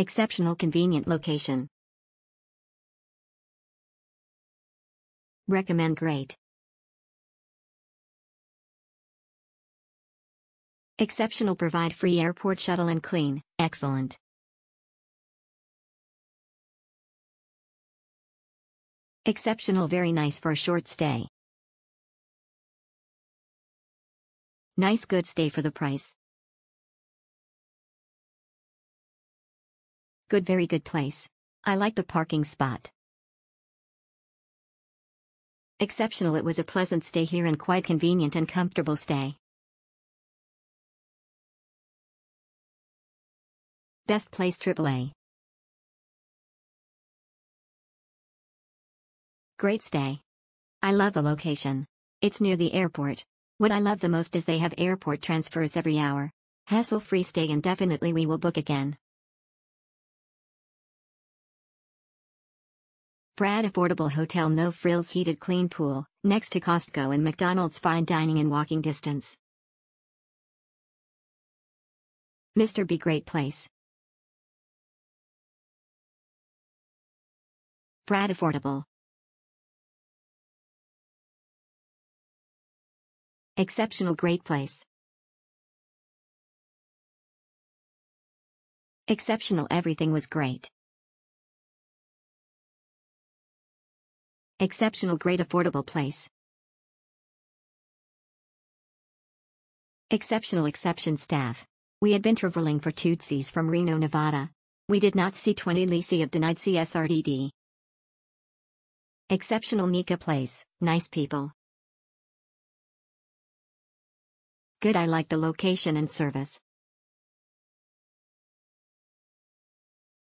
Exceptional convenient location. Recommend great. Exceptional provide free airport shuttle and clean, excellent. Exceptional very nice for a short stay. Nice good stay for the price. Good very good place. I like the parking spot. Exceptional it was a pleasant stay here and quite convenient and comfortable stay. Best place AAA. Great stay. I love the location. It's near the airport. What I love the most is they have airport transfers every hour. Hassle-free stay and definitely we will book again. Brad Affordable Hotel No frills heated clean pool, next to Costco and McDonald's fine dining in walking distance. Mr. B Great Place. Brad Affordable. Exceptional Great Place. Exceptional Everything was great. Exceptional Great Affordable Place. Exceptional Exception Staff. We had been traveling for Tootsies from Reno, Nevada. We did not see 20 Lisi of denied CSRDD. Exceptional Nika Place, nice people. Good I like the location and service.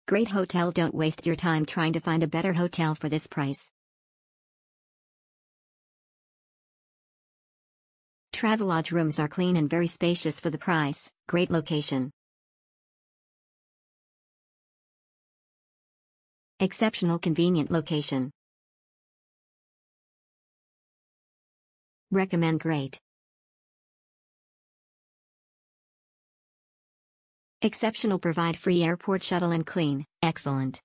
Great hotel don't waste your time trying to find a better hotel for this price. Travelodge rooms are clean and very spacious for the price, great location. Exceptional convenient location. Recommend great. Exceptional provide free airport shuttle and clean, excellent.